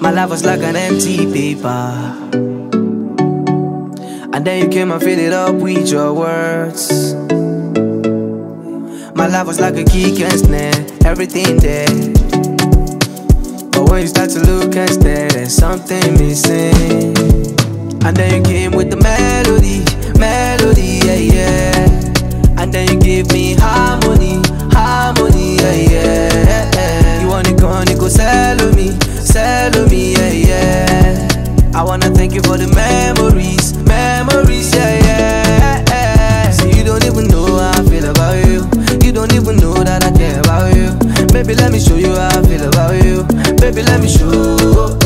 My life was like an empty paper. And then you came and filled it up with your words. My life was like a kick and snare, everything there. But when you start to look and stare, there's something missing. And then you came with the melody, thank you for the memories, memories, yeah, yeah. See, you don't even know how I feel about you. You don't even know that I care about you. Baby, let me show you how I feel about you. Baby, let me show